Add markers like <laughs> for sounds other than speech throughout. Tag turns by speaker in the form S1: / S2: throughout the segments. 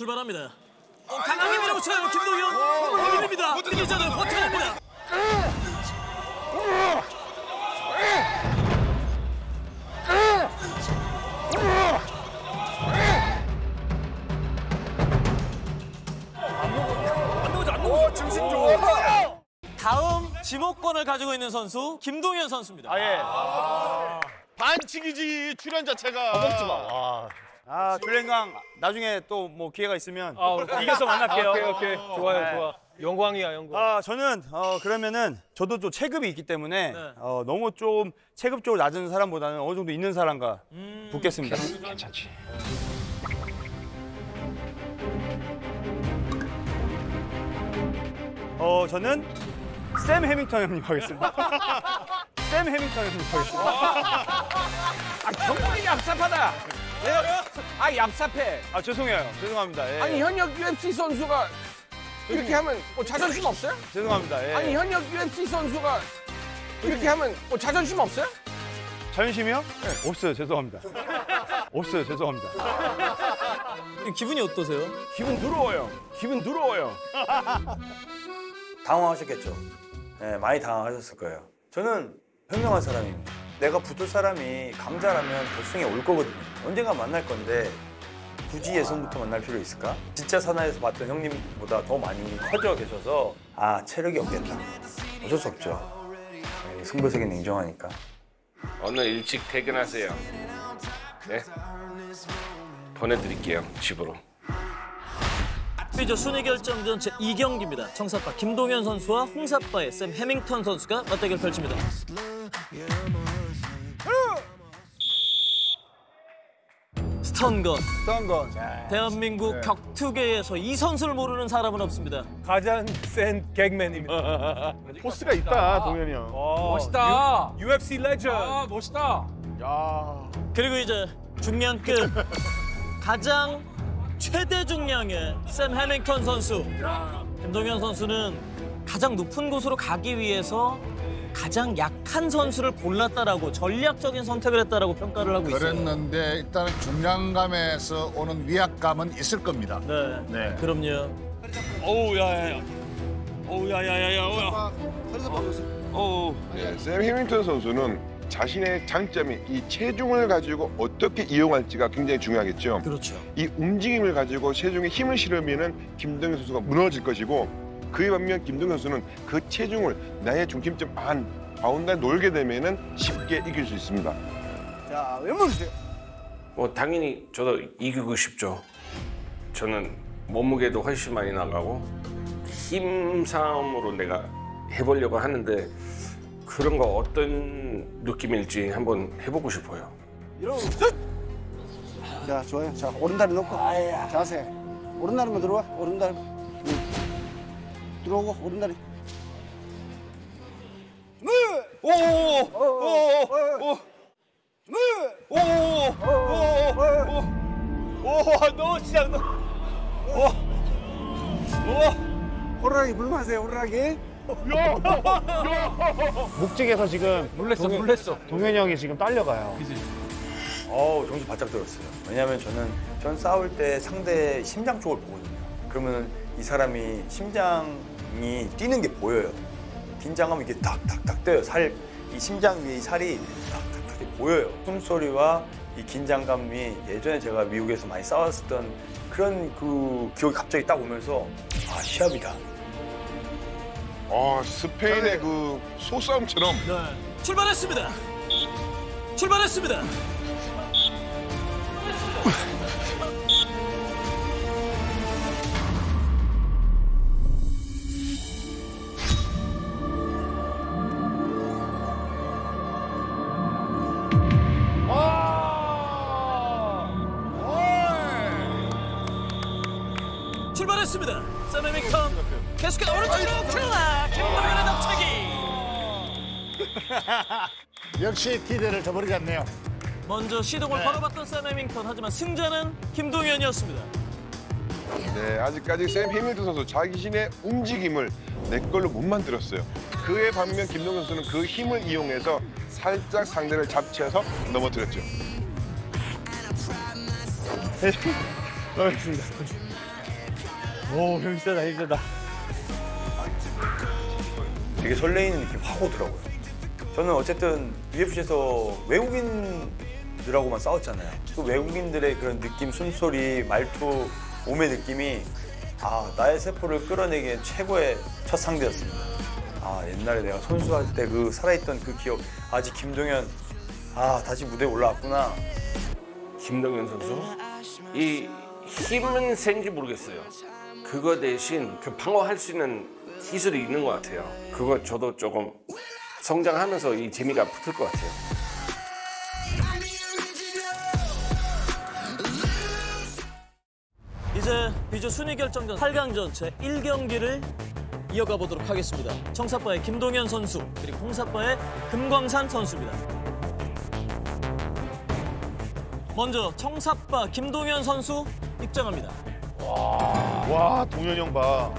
S1: 출발합니다. 어, 강하게 밀어붙여요 김동현. 올립니다. 뛰기전에 버텨냅니다. 다음 지목권을 가지고 있는 선수 김동현 선수입니다.
S2: 반칙이지 출연 자체가.
S3: 먹지 마. 아, 줄랭강 나중에 또 뭐 기회가 있으면
S4: 아, 이겨서 만날게요.
S3: 오케이, 오케이.
S4: 좋아요, 좋아. 영광이야, 영광.
S3: 아, 저는 어 그러면은 저도 좀 체급이 있기 때문에
S1: 네.
S3: 어 너무 좀 체급적으로 낮은 사람보다는 어느 정도 있는 사람과 붙겠습니다.
S2: 괜찮지.
S3: 어, 저는 샘 해밍턴 형님 하겠습니다. <laughs> 샘 해밍턴 형님 하겠습니다.
S5: 아, 정말 얍삽하다. 아, 얍삽해.
S3: 아, 죄송해요. 죄송합니다. 예.
S5: 아니, 현역 UFC 선수가 이렇게 하면 뭐 자존심 없어요?
S3: 죄송합니다. 예.
S5: 아니, 현역 UFC 선수가 이렇게 하면 뭐 자존심 없어요?
S3: 자존심이요? 없어요. 죄송합니다. 없어요. 죄송합니다.
S1: 기분이 어떠세요?
S5: 기분 더러워요. 기분 더러워요.
S6: 당황하셨겠죠. 네, 많이 당황하셨을 거예요. 저는 현명한 사람입니다. 내가 붙을 사람이 강자라면 결승에 올 거거든요. 언젠가 만날 건데 굳이 예선부터 만날 필요 있을까? 진짜 사나이에서 봤던 형님보다 더 많이 커져 계셔서 아 체력이 없겠다. 어쩔 수 없죠. 네, 승부세계는 인정하니까.
S7: 오늘 일찍 퇴근하세요. 네? 보내드릴게요 집으로.
S1: 메이저 순위 결정전 제2경기입니다. 청사파 김동현 선수와 홍사파의 샘 해밍턴 선수가 맞대결 펼칩니다. Stun gun.
S3: Stun gun.
S1: 대한민국 격투계에서 이 선수를 모르는 사람은 없습니다.
S4: 가장 센 개그맨입니다. <laughs>
S2: 포스가 있다 동현이 형.
S4: 멋있다. UFC 레전드. 아, 멋있다.
S1: 그리고 이제 중량급 <laughs> 가장 최대 중량의 샘 해밍턴 선수. 김동현 선수는 가장 높은 곳으로 가기 위해서 가장 약한 선수를 골랐다라고 전략적인 선택을 했다라고 평가를 하고 있어요.
S8: 그랬는데 일단은 중량감에서 오는 위압감은 있을 겁니다.
S1: 네.
S8: 네.
S1: 그럼요.
S2: 어우 야야야. 어우 야야야야. 어우.
S9: 네, 샘 해밍턴 선수는 자신의 장점이 이 체중을 가지고 어떻게 이용할지가 굉장히 중요하겠죠.
S1: 그렇죠.
S9: 이 움직임을 가지고 체중에 힘을 실으면은 김동현 선수가 무너질 것이고 그에 반면 김동현 선수는 그 체중을 나의 중심점 안 바운드에 놀게 되면은 쉽게 이길 수 있습니다.
S3: 자, 왼발 주세요.
S7: 뭐 당연히 저도 이기고 싶죠. 저는 몸무게도 훨씬 많이 나가고 힘 싸움으로 내가 해보려고 하는데 그런 거 어떤 느낌일지 한번 해보고 싶어요.
S10: 자, 좋아요. 자, 오른다리 놓고. 자세. 오른다리만 들어와. 오른다리. 응. 들어오고, 오른다리.
S2: 오너 진짜 너.
S10: 호루라기 불마세요, 호루라기.
S4: 묵직해서 지금 놀랬어, 놀랬어.
S3: 동현이 형이 지금 딸려가요.
S6: 어우, 정신 바짝 들었어요. 왜냐하면 저는 전 싸울 때 상대 심장 쪽을 보거든요. 그러면 이 사람이 심장이 뛰는 게 보여요. 긴장하면 이게 탁탁탁 뛰어요. 살, 이 심장 위에 이 살이 탁탁탁 이렇게 보여요. 숨소리와 이 긴장감이 예전에 제가 미국에서 많이 싸웠었던 그런 그 기억이 갑자기 딱 오면서 아, 시합이다.
S9: 아 스페인의 그 소싸움처럼
S1: 네. 출발했습니다. 출발했습니다. 출발했습니다.
S8: 역시 기대를 저버리지 않네요.
S1: 먼저 시동을 걸어봤던 샘 해밍턴 하지만 승자는 김동현이었습니다.
S9: 네, 아직까지 샘 해밀턴 선수 자신의 움직임을 내 걸로 못 만들었어요. 그에 반면 김동현 선수는 그 힘을 이용해서 살짝 상대를 잡채서 넘어뜨렸죠. <laughs>
S3: 알겠습니다. 오, 힘세다, 힘세다.
S6: 되게 설레이는 느낌이 확 오더라고요. 저는 어쨌든 UFC에서 외국인들하고만 싸웠잖아요. 그 외국인들의 그런 느낌, 숨소리, 말투, 몸의 느낌이 아 나의 세포를 끌어내기엔 최고의 첫 상대였습니다. 아 옛날에 내가 선수할 때 그 살아있던 그 기억 아직 김동현 아 다시 무대에 올라왔구나.
S7: 김동현 선수 이 힘은 센지 모르겠어요. 그거 대신 그 방어할 수 있는 기술이 있는 것 같아요. 그거 저도 조금 성장하면서 이 재미가 붙을 것 같아요.
S1: 이제 비조 순위 결정전 8강전 제 1경기를 이어가 보도록 하겠습니다. 청사파의 김동현 선수 그리고 홍사파의 금광산 선수입니다. 먼저 청사파 김동현 선수 입장합니다.
S2: 와 동현이 형 봐.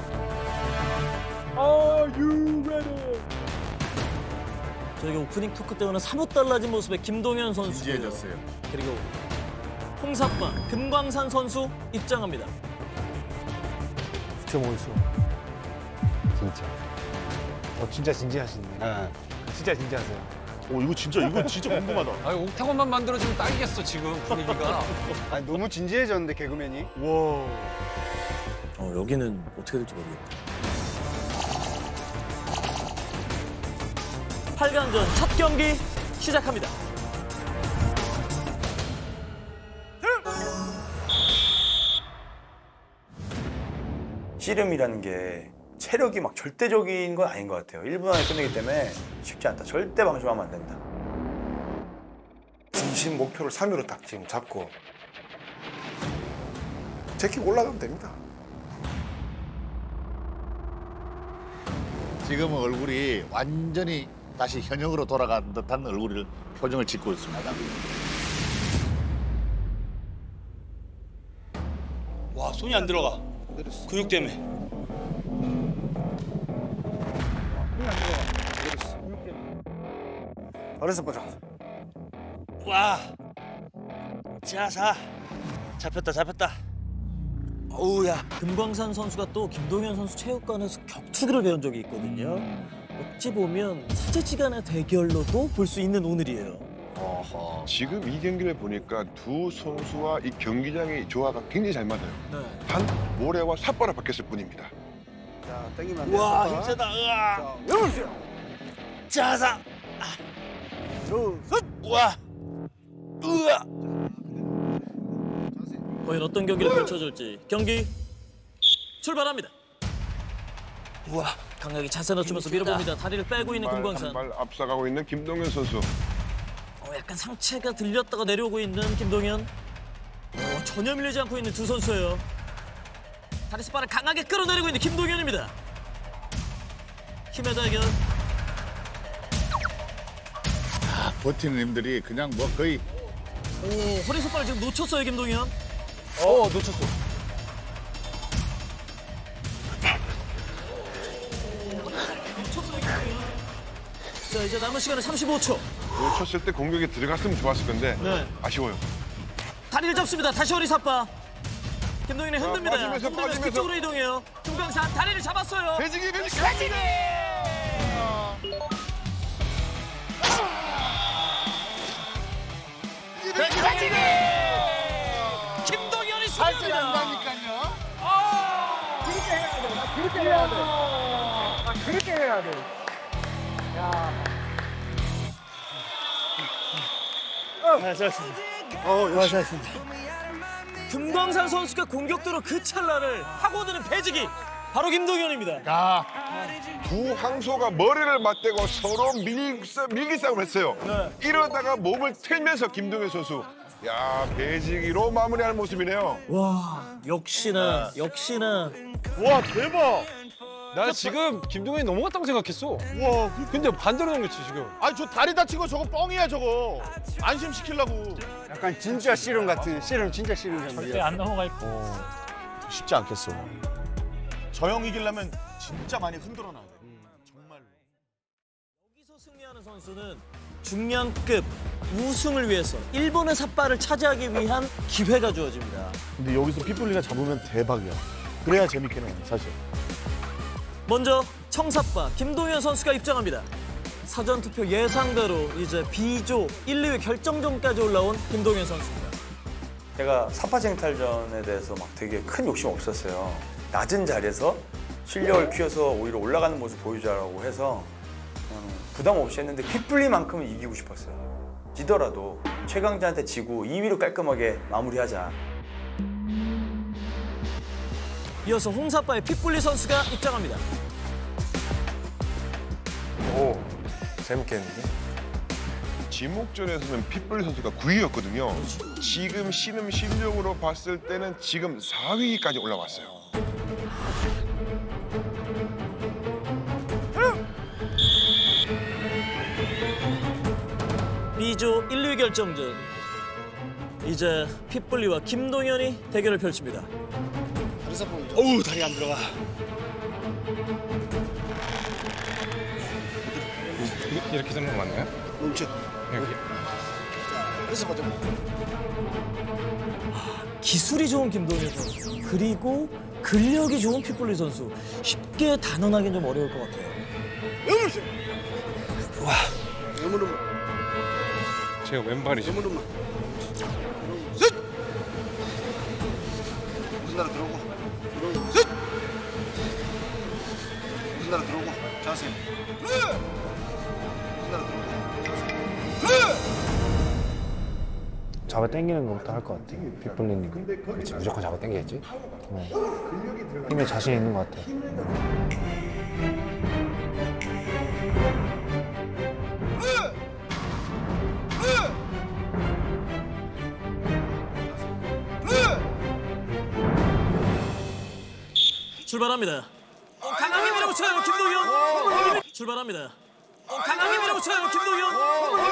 S1: 저희 오프닝 토크 때와는 사뭇 달라진 모습의 김동현 선수
S8: 진지해졌어요.
S1: 그리고 홍사파 금광산 선수 입장합니다.
S3: 진짜 멋있어. 진짜. 어, 진짜 진지하시네. 진짜 진지하세요.
S2: 오 이거 진짜 이거 진짜 궁금하다. <laughs>
S4: 아, 옥타곤만 만들어주면 딱이겠어 지금 분위기가.
S3: 아니, 너무 진지해졌는데, 개그맨이.
S2: 와.
S1: 어, 여기는 어떻게 될지 모르겠다. 8강전 첫 경기 시작합니다.
S6: 씨름이라는 게 체력이 막 절대적인 건 아닌 것 같아요. 1분 안에 끝내기 때문에 쉽지 않다. 절대 방심하면 안 된다.
S5: 중심 목표를 3위로 딱 지금 잡고 제킥 올라가면 됩니다.
S8: 지금은 얼굴이 완전히 다시 현역으로 돌아간 듯한 얼굴을 표정을 짓고 있습니다.
S2: 와 손이 안 들어가. 근육 때문에.
S3: 어려서 보자.
S1: 와, 자사 잡혔다 잡혔다. 어우야. 금광산 선수가 또 김동현 선수 체육관에서 격투기를 배운 적이 있거든요. 어찌 보면 사제지간의 대결로도 볼 수 있는 오늘이에요.
S9: 지금 이 경기를 보니까 두 선수와 이 경기장의 조화가 굉장히 잘 맞아요.
S1: 네.
S9: 단 모래와 삿바라 바뀌었을 뿐입니다.
S10: 자, 땡기면 안 돼.
S1: 와
S10: 자,
S1: 힘세다. 으아.
S10: 자, 열어주세요.
S1: 자사.
S10: 저,
S1: 우와. 으아. 과연 어떤 경기를 펼쳐줄지 경기 출발합니다. 우와 강하게 자세 낮추면서 밀어봅니다. 다리를 빼고 있는 금광산.
S9: 한발 앞서가고 있는 김동현 선수.
S1: 어, 약간 상체가 들렸다가 내려오고 있는 김동현. 어, 전혀 밀리지 않고 있는 두 선수예요. 다리 스파를 강하게 끌어내리고 있는 김동현입니다. 힘의 대결.
S8: 버티는 님들이 그냥 뭐 거의
S1: 오, 허리 솥발을 지금 놓쳤어요 김동현.
S4: 어, 놓쳤어.
S1: 자 이제 남은 시간은 35초.
S9: 놓쳤을 때 공격에 들어갔으면 좋았을 건데
S1: 네.
S9: 아쉬워요.
S1: 다리를 잡습니다. 다시 허리 삿바. 김동현이
S9: 자,
S1: 흔듭니다.
S9: 빠지면서,
S1: 흔들면서
S9: 빠지면서.
S1: 뒤쪽으로 이동해요. 김광산 다리를 잡았어요.
S9: 배지기 배지기 배지기.
S1: 김동현이 승리합니다.
S3: 어, 수 고하셨습니다.
S1: 금광산 선수가 공격도로 그 찰나를 파고드는 배지기 바로 김동현입니다.
S8: 아
S9: 두 항소가 머리를 맞대고 서로 밀, 밀기 싸움을 했어요. 이러다가 몸을 틀면서 김동현 선수. 야 배지기로 마무리하는 모습이네요.
S1: 와 역시나 역시나
S2: 와 대박.
S4: 나 지금 김동현이 넘어갔다고 생각했어. 와, 근데 반대로 넘겼지 지금.
S2: 아니 저 다리 다친 거 저거 뻥이야 저거. 안심 시키려고.
S3: 약간 진짜 씨름 같은, 씨름, 진짜 씨름 경기야.
S1: 안 넘어갈
S2: 쉽지 않겠어. 저 형 이기려면 진짜 많이 흔들어 놔야 돼. 정말로.
S1: 여기서 승리하는 선수는 중량급 우승을 위해서 일본의 삿발을 차지하기 위한 기회가 주어집니다.
S2: 근데 여기서 핏불리가 잡으면 대박이야. 그래야 재밌겠네 사실.
S1: 먼저 청사빠 김동현 선수가 입장합니다. 사전 투표 예상대로 이제 B조 1, 2위 결정전까지 올라온 김동현 선수입니다.
S6: 제가 사파쟁탈전에 대해서 막 되게 큰 욕심 없었어요. 낮은 자리에서 실력을 키워서 오히려 올라가는 모습 보여주자라고 해서 그냥 부담 없이 했는데 핏불리만큼은 이기고 싶었어요. 지더라도 최강자한테 지고 2위로 깔끔하게 마무리하자.
S1: 이어서 홍사빠의 핏불리 선수가 입장합니다.
S5: 오, 재밌겠는데?
S9: 지목전에서는 핏불리 선수가 9위였거든요. 지금 신음 실력으로 봤을 때는 지금 4위까지 올라왔어요.
S1: B조 1, 2위 결정전. 이제 핏불리와 김동현이 대결을 펼칩니다.
S10: 그래서 보면
S3: 어우 다리 안 들어가.
S4: 이렇게 잡는 거 맞나요?
S10: 뭉쳐.
S4: 여기.
S10: 그래서 보자.
S1: 기술이 좋은 김동현 선수 그리고 근력이 좋은 핏불리 선수 쉽게 단언하기는 좀 어려울 것 같아요.
S10: 여무름,
S4: 제가 왼발이죠.
S10: 여무름만. 무슨 나라 들어오고. 무슨 나라 들어오고, 자세. 무슨 나라 들어오고.
S11: 잡아 당기는 것부터 할 것 같아. 빗불리니까.
S4: 그렇지, 무조건 잡아 당겨야지.
S11: 힘에 자신 있는 것 같아.
S1: 출발합니다. 어, 강하게 밀어붙여요 김동현. 출발합니다. 어, 강하게 밀어붙여요 김동현.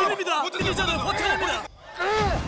S1: 올립니다. 이기자는 버텨냅니다.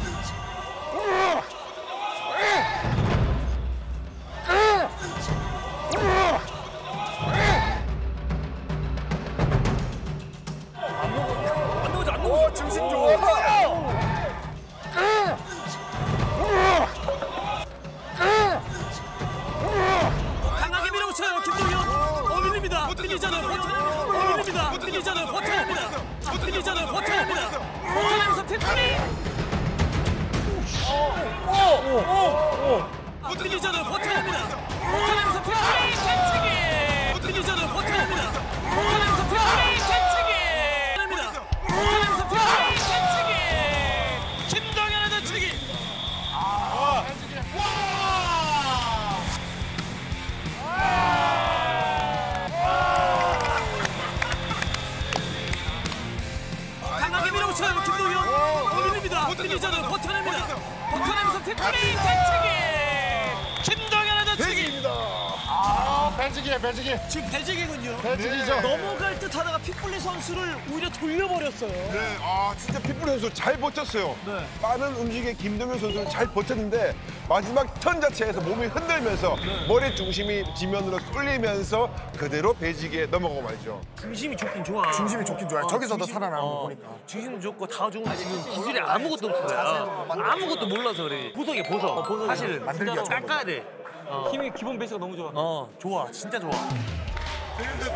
S1: 뒷발이 대치기 김동현의 대치기
S8: 아, 배지기야, 배지기.
S1: 지금 대지기군요
S8: 배지기죠.
S1: 넘어갈 듯 하다가 핏불리 선수를 오히려 돌려버렸어요
S9: 네, 아 진짜 핏불리 선수 잘 버텼어요.
S1: 네.
S9: 빠른 움직임의 김동현 선수는 잘 버텼는데 마지막 턴 자체에서 몸이 흔 들면서 머리 중심이 지면으로 쏠리면서 그대로 배지기에 넘어가고 말죠.
S1: 중심이 좋긴 좋아.
S10: 중심이 좋긴 좋아요. 저기서도 살아나는 거 보니까.
S1: 중심 좋고 다 좋은 데 지금 기술이 아무것도 없어요. 아무것도 몰라서 그래. 보석이야 보석. 사실
S10: 만들기가 좋은
S1: 깎아야 돼. 힘이 기본 베이스가 너무 좋아. 어 좋아. 진짜 좋아.
S8: 지금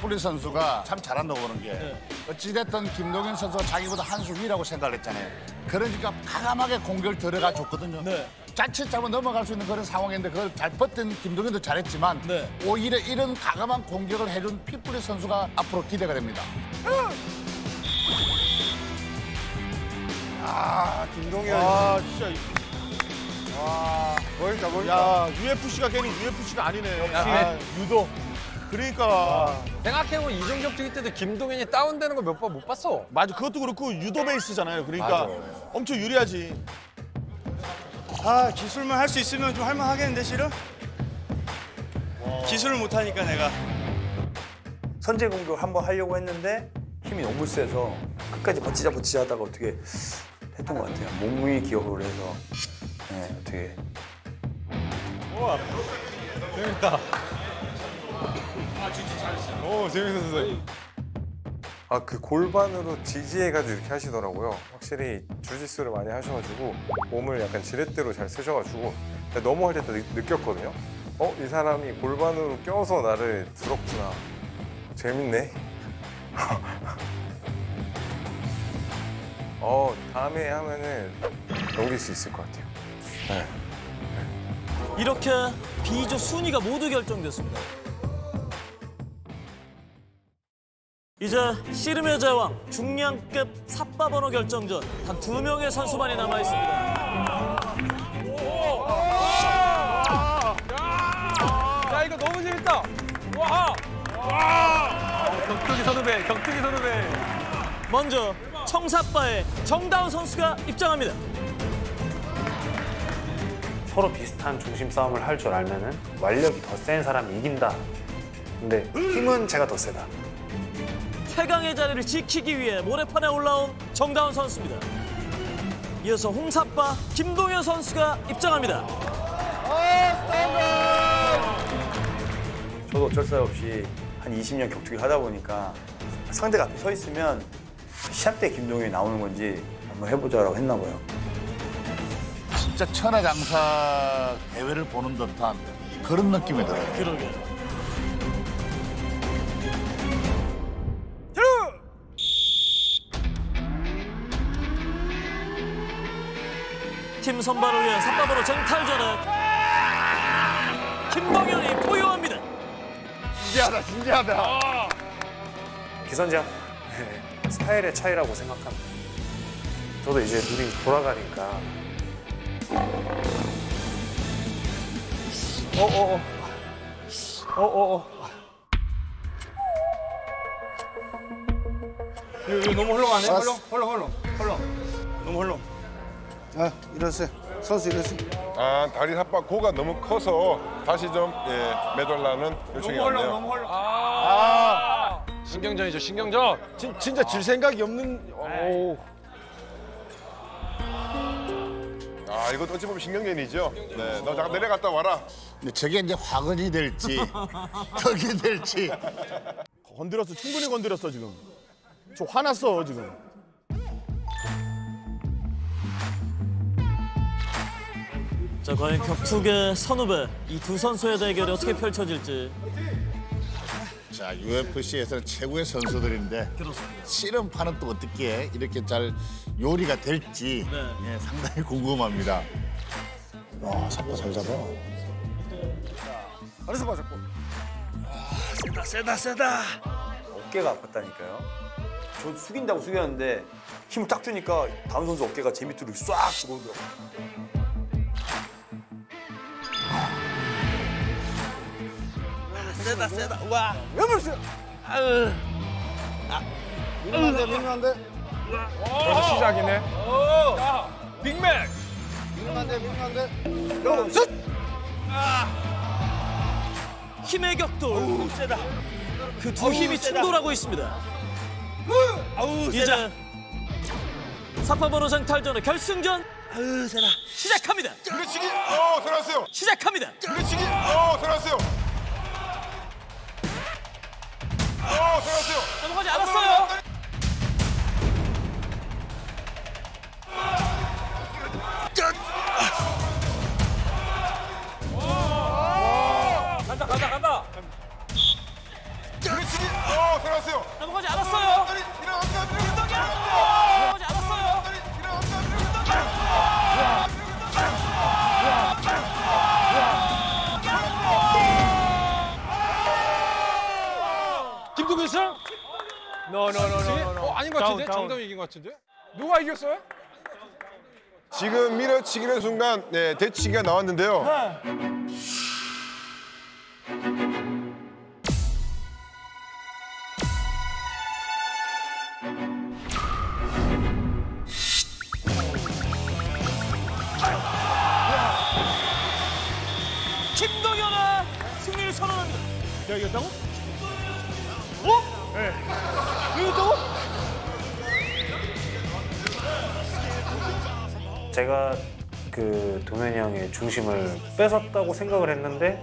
S8: 핏불리 선수가 참 잘한다고 보는 게 어찌됐든 김동현 선수가 자기보다 한 수 위라고 생각을 했잖아요. 그러니까 과감하게 공격을 들어가 줬거든요.
S1: 네.
S8: 자칫 잘못 넘어갈 수 있는 그런 상황인데 그걸 잘 버틴 김동현도 잘했지만
S1: 네.
S8: 오히려 이런 과감한 공격을 해준 핏불리 선수가 앞으로 기대가 됩니다.
S10: 아, 김동현.
S2: 아 진짜.
S10: 멋있다, 멋있다.
S2: 야 UFC가 괜히 UFC가 아니네. 아, 유도. 그러니까
S4: 생각해보면 이종격 뛰기 때도 김동현이 다운되는 거 몇 번 못 봤어.
S2: 맞아 그것도 그렇고 유도 베이스잖아요. 그러니까 엄청 유리하지.
S3: 아 기술만 할 수 있으면 좀 할만하겠는데 실은? 기술을 못하니까 내가.
S6: 선제 공격을 한번 하려고 했는데 힘이 너무 세서 끝까지 버티자 버티자 하다가 어떻게 했던 것 같아요. 몸이 기억을 해서 네, 어떻게
S9: 오 재밌었어.
S5: 아그 골반으로 지지해가지고 이렇게 하시더라고요. 확실히 주짓수를 많이 하셔가지고 몸을 약간 지렛대로 잘 쓰셔가지고 넘어갈 때도 느- 느꼈거든요. 어 이 사람이 골반으로 껴서 나를 들었구나. 재밌네. <laughs> 어 다음에 하면은 넘길 수 있을 것 같아요.
S1: 이렇게 B조 순위가 모두 결정됐습니다. 이제 씨름의 제왕 중량급 삿바 번호 결정전 단 두 명의 선수만이 남아 있습니다.
S4: 야 이거 너무 재밌다. 와.
S3: 격투기 선후배, 격투기 선후배.
S1: 먼저 청사빠의 정다운 선수가 입장합니다.
S11: 서로 비슷한 중심 싸움을 할 줄 알면은 완력이 더 센 사람이 이긴다. 근데 힘은 제가 더 세다.
S1: 최강의 자리를 지키기 위해 모래판에 올라온 정다운 선수입니다. 이어서 홍사빠 김동현 선수가 입장합니다.
S6: 저도 어쩔 수 없이 한 20년 격투기 하다 보니까 상대가 앞에 서 있으면 시합 때 김동현이 나오는 건지 한번 해보자라고 했나 봐요.
S8: 진짜 천하장사 대회를 보는 듯한 그런 느낌이 들어요.
S1: 그러게. 팀 선발을 위한 삿바번호 쟁탈전은 김동현이 포효합니다.
S8: 진지하다, 진지하다.
S11: 기선제압 네, 스타일의 차이라고 생각합니다. 저도 이제 눈이 돌아가니까
S3: 어어어. 어어어. 이거, 이거 너무 헐렁하네. 헐렁, 헐렁, 헐렁, 헐렁. 너무 헐렁.
S10: 아, 일어서요. 선수 일어서요.
S9: 아 다리 삿바 고가 너무 커서 다시 좀 예, 매달라는 요청이
S3: 너무 헐렁,
S9: 왔네요.
S3: 너무 헐렁. 아.
S4: 신경전이죠 신경전.
S5: 진, 진짜 질 생각이 없는. 오.
S9: 아 이것도 어찌 보면 신경전이죠. 네, 너 잠깐 내려갔다 와라.
S8: 근데 저게 이제 화근이 될지, <laughs> 덕이 될지.
S2: 건드렸어. 충분히 건드렸어 지금. 저 화났어 지금.
S1: 자, 과연 격투계 선후배 이 두 선수의 대결이 어떻게 펼쳐질지
S8: 자, UFC에서는 최고의 선수들인데
S1: 그렇습니다.
S8: 씨름판은 또 어떻게 이렇게 잘 요리가 될지
S1: 네.
S8: 예, 상당히 궁금합니다. 와, 삿바 잘 잡아.
S3: 알아서 봐, 자꾸.
S6: 어깨가 아팠다니까요. 저 숙인다고 숙였는데 힘을 딱 주니까 다음 선수 어깨가 제 밑으로 싹 들어오더라고요.
S10: 민망한데, 민망한데.
S4: 벌써 시작이네. 야 빅맥.
S10: 민망한데, 민망한데.
S1: 힘의 격돌. 그두 힘이 충돌하고 있습니다. 이제 삿바번호 쟁탈전의 결승전 시작합니다.
S9: 밀어치기. 어 들어왔어요.
S1: 시작합니다.
S9: 밀어치기. 어 들어왔어요. 어 들어왔어요.
S1: 넘어가지 않았어요.
S4: 간다 간다 간다.
S9: 어.
S1: 넘어가지 않았어
S4: 같은데?
S3: 다운, 다운.
S4: 정답이 이긴 것 같은데? 누가 이겼어요?
S9: 지금 밀어치기는 순간 네, 대치기가 나왔는데요.
S1: 김
S11: 제가 그 동현이 형의 중심을 뺏었다고 생각을 했는데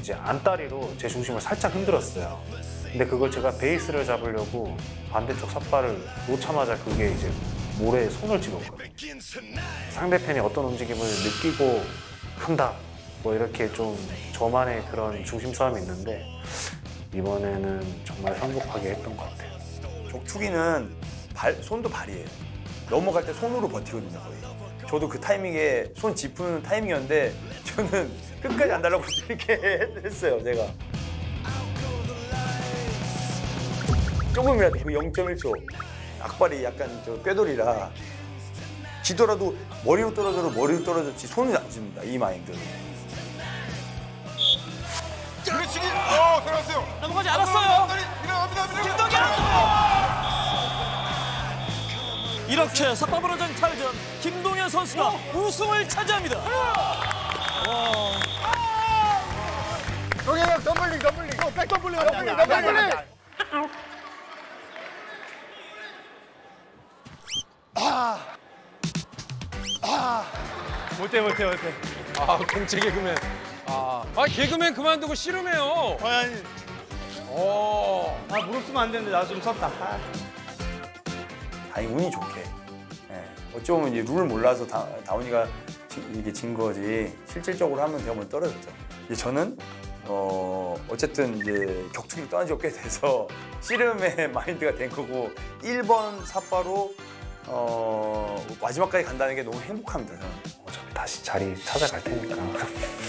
S11: 이제 안다리로 제 중심을 살짝 흔들었어요. 근데 그걸 제가 베이스를 잡으려고 반대쪽 삿발을 놓자마자 그게 이제 모래에 손을 찍었거든요. 상대편이 어떤 움직임을 느끼고 한다. 뭐 이렇게 좀 저만의 그런 중심 싸움이 있는데 이번에는 정말 성급하게 했던 것 같아요.
S6: 격투기는 발, 손도 발이에요. 넘어갈 때 손으로 버티거든요, 거의. 저도 그 타이밍에 손 짚는 타이밍이었는데 저는 <laughs> 끝까지 안 달라고 <laughs> 이렇게 했어요, 제가. 조금이라도 그 0.1초. 악발이 약간 저 꾀돌이라 지더라도 머리로 떨어져도 머리로 떨어졌지 손이 안 짚는다, 이 마인드.
S2: 그렇지. 어, 들어갔어요.
S1: 넘어가지 않았어요. 김동현! 이렇게 삿바브로전 탈전 김동현 선수가 우승을 차지합니다.
S8: 동현 덤블링 덤블링 백 덤블링 덤블링 덤블링
S3: 못해 못해 못해.
S4: 아 공채 개그맨. 아, 아 개그맨 그만두고 씨름해요.
S3: 아니
S4: 어.
S3: 아 무릎 쓰면 안 되는데 나좀 섰다. 아.
S6: 아니 운이 좋게. 예. 어찌 보면 이제 룰을 몰라서 다, 다운이가 지- 이게 진 거지 실질적으로 하면 제가 먼저 떨어졌죠. 이제 저는 어 어쨌든 이제 격투기를 꽤 돼서 <laughs> 씨름의 마인드가 된 거고 1번 삿바로 어 마지막까지 간다는 게 너무 행복합니다. 저는.
S11: 어차피 다시 자리 찾아갈 테니까 <laughs>